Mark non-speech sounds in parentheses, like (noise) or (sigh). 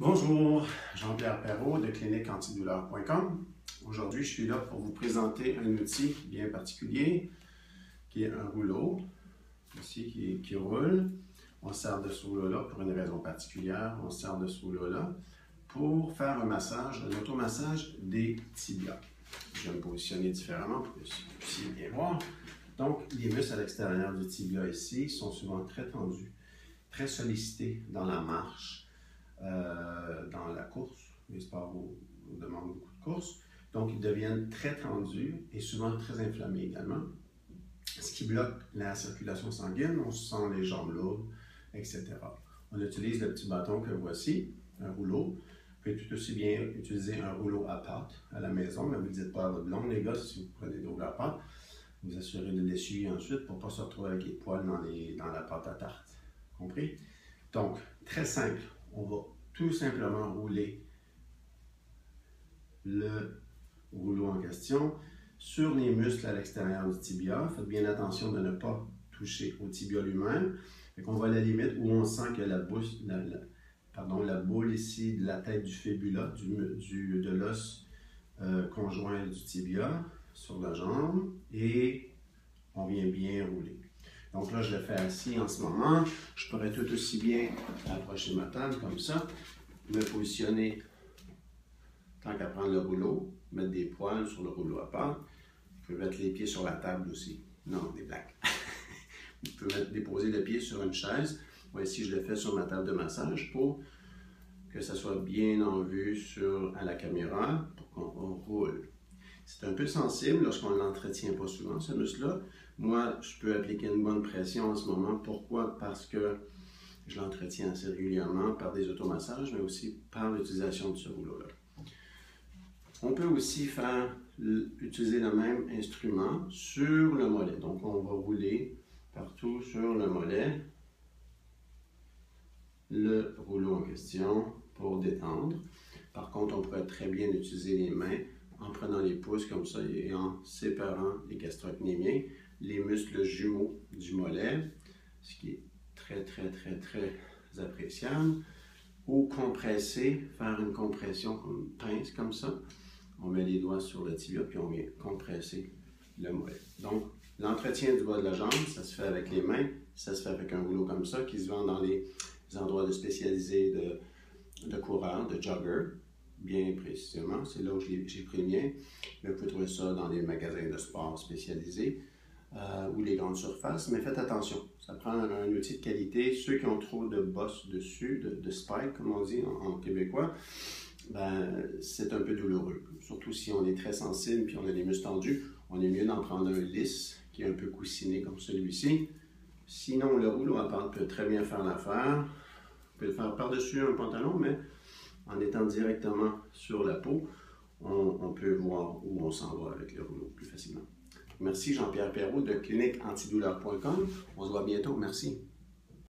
Bonjour, Jean-Pierre Perrault de cliniqueantidouleur.com. Aujourd'hui, je suis là pour vous présenter un outil bien particulier qui est un rouleau, ici qui, roule. On sert de ce rouleau-là pour une raison particulière. On sert de ce rouleau-là pour faire un massage, un automassage des tibias. Je vais me positionner différemment pour que vous puissiez bien voir. Donc, les muscles à l'extérieur du tibia ici sont souvent très tendus, très sollicités dans la marche euh, dans la course. Les sports vous, demandent beaucoup de course. Donc, ils deviennent très tendus et souvent très inflammés également. Ce qui bloque la circulation sanguine, on se sent les jambes lourdes, etc. On utilise le petit bâton que voici, un rouleau. Vous pouvez tout aussi bien utiliser un rouleau à pâte à la maison, mais vous ne dites pas à votre blonde, les gars, si vous prenez de rouleau à pâte, vous assurez de l'essuyer ensuite pour ne pas se retrouver avec les poils dans, dans la pâte à tarte. Compris? Donc, très simple on va tout simplement rouler le rouleau en question sur les muscles à l'extérieur du tibia. Faites bien attention de ne pas toucher au tibia lui-même. On va à la limite où on sent que la, boule, ici de la tête du fibula, de l'os euh, conjoint du tibia sur la jambe et on vient bien rouler. Donc là, je le fais assis en ce moment. Je pourrais tout aussi bien approcher ma table comme ça, me positionner tant qu'à prendre le rouleau, mettre des poils sur le rouleau à part. Je peux mettre les pieds sur la table aussi. Non, des blagues. (laughs) je peux mettre, déposer le pied sur une chaise. Moi, ici, je le fais sur ma table de massage pour que ça soit bien en vue sur, à la caméra pour qu'on roule. C'est un peu sensible lorsqu'on ne l'entretient pas souvent, ce muscle-là. Moi, je peux appliquer une bonne pression en ce moment. Pourquoi? Parce que je l'entretiens assez régulièrement par des automassages, mais aussi par l'utilisation de ce rouleau-là. On peut aussi faire, utiliser le même instrument sur le mollet. Donc, on va rouler partout sur le mollet le rouleau en question pour détendre. Par contre, on pourrait très bien utiliser les mains en prenant les pouces comme ça et en séparant les gastrocnémiens, les muscles jumeaux du mollet, ce qui est très, très, très, très appréciable. Ou compresser, faire une compression comme une pince comme ça. On met les doigts sur le tibia puis on vient compresser le mollet. Donc, l'entretien du bas de la jambe, ça se fait avec les mains, ça se fait avec un rouleau comme ça qui se vend dans les endroits de spécialisés de, de coureurs, de joggers bien précisément. C'est là où j'ai pris le mien. Vous pouvez trouver ça dans les magasins de sport spécialisés euh, ou les grandes surfaces. Mais faites attention, ça prend un, outil de qualité. Ceux qui ont trop de bosses dessus, de, spike, comme on dit en, québécois, ben, c'est un peu douloureux. Surtout si on est très sensible puis on a les muscles tendus, on est mieux d'en prendre un lisse qui est un peu coussiné comme celui-ci. Sinon, le rouleau à pâte peut très bien faire l'affaire. Vous pouvez le faire par-dessus un pantalon, mais en étant directement sur la peau, on, peut voir où on s'en va avec le rouleau plus facilement. Merci Jean-Pierre Perrault de cliniqueantidouleur.com. On se voit bientôt. Merci.